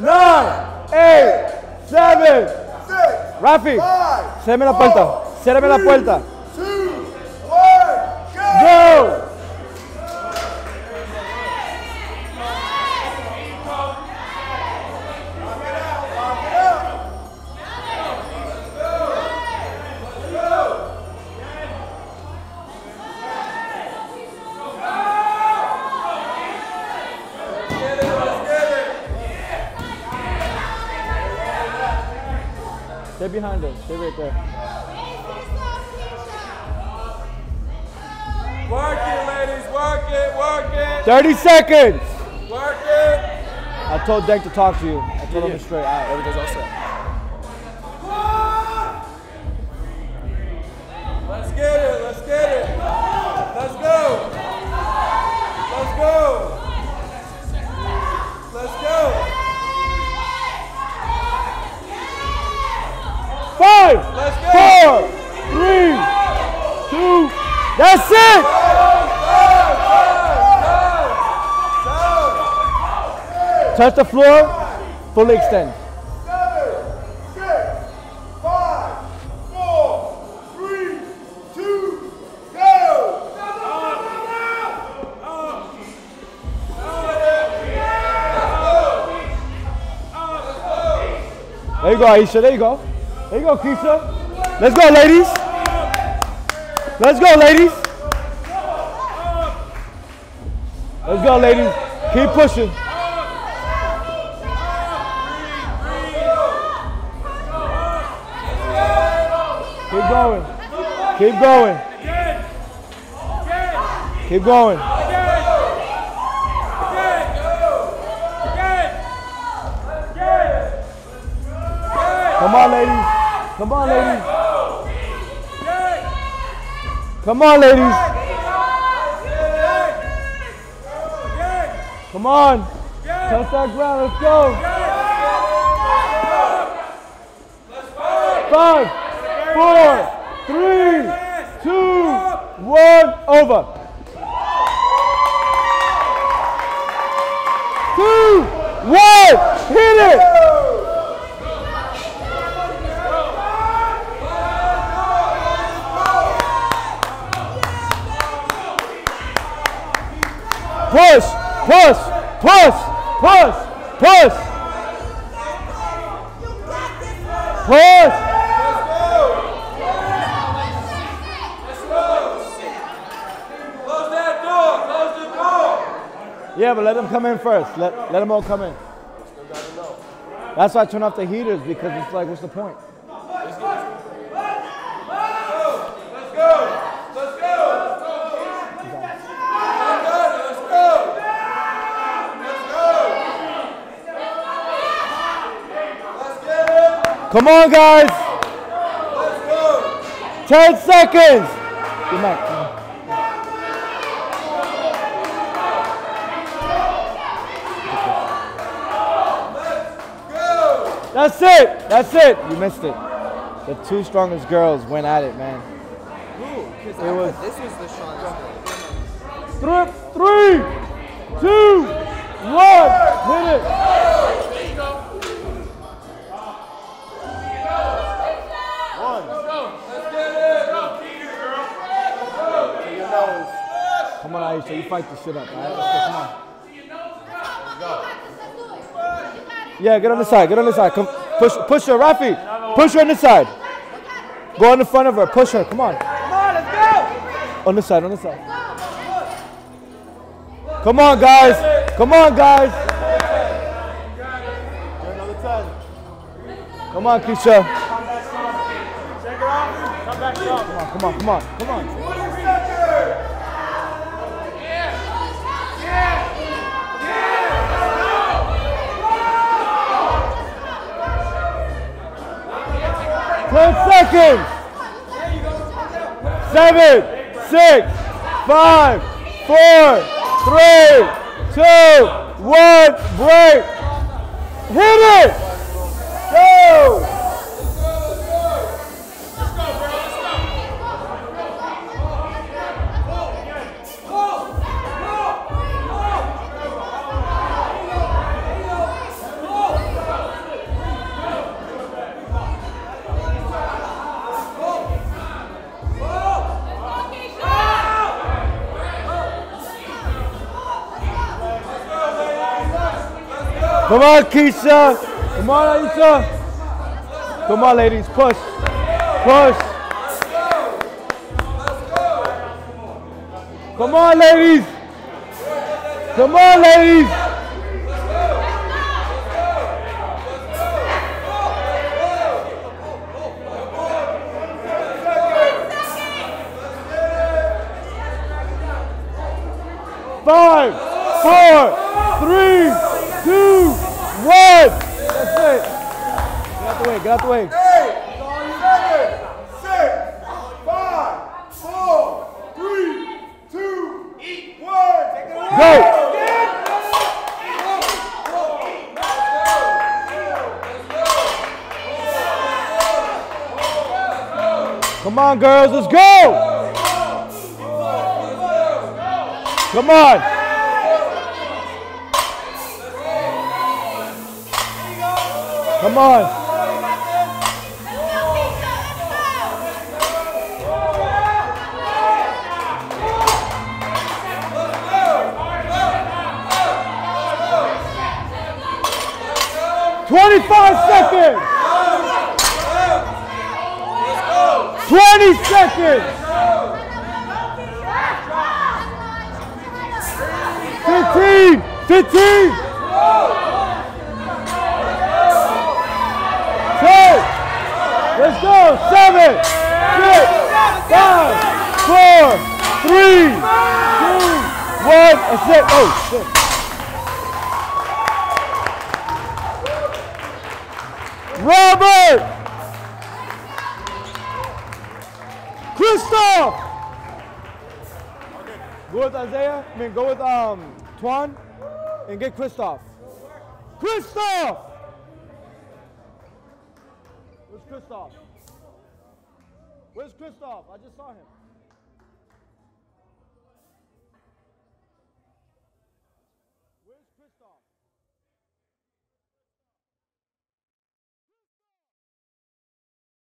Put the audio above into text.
nine, eight, seven. Rafi, cérrame la puerta. Cérrame la puerta. Stay behind us. Stay right there. Work it, ladies. Work it. Work it. 30 seconds. Work it. I told Denk to talk to you. I told him to straight out. Everything's all set. Let's get it. Let's get it. Let's go. Let's go. Touch the floor. Fully extend. There you go, Iesha. There you go. There you go, Kecia. Let's go, ladies. Let's go, ladies. Let's go, ladies. Keep pushing. Going. Keep going. Keep going. Come on, ladies. Come on, ladies. Come on, ladies. Come on. Touch that ground. Let's go. Five, four, three, two, one. Over. Two, one. Hit it. Push, push, push, push, push. Push. Yeah, but let them come in first. Let, let them all come in. That's why I turn off the heaters because it's like, what's the point? Let's go. Let's go. Let's go. Come on, guys. Let's go. 10 seconds. Get back. That's it. That's it. You missed it. The two strongest girls went at it, man. Because It was- this was the strongest one. Three, three, two, one. Hit it. One. Let's it. Come on, Iesha. You fight this shit up, all right? Let's go. Come on. Yeah, get on the side. Get on the side. Come, push, push her, Rafi. Push her on the side. Go on the front of her. Push her. Come on. Come on, let's go. On the side. On the side. Come on, guys. Come on, guys. Come on, Kecia. Come on, come on, come on, come on. Ten seconds. Seven, six, five, four, three, two, one. Break. Hit it. Go. Come on, Kecia. Come on, Iesha. Come on, ladies. Push. Push. Let's go! Let's go! Come on, ladies. Come on, ladies. Five, four, three, two, one. That's it. Get out the way. Get out the way. Eight, seven, six, five, four, three, two, one. Go. Come on, girls. Let's go. Come on. Come on. Twenty-five seconds. Twenty seconds. Fifteen. Fifteen. Four. Three. Two. One. That's it. Oh shit. Robert! Christoph! Go with Isaiah. I mean, go with um Twan, and get Christoph. Christoph! Where's Christoph? Where's Christoph? I just saw him.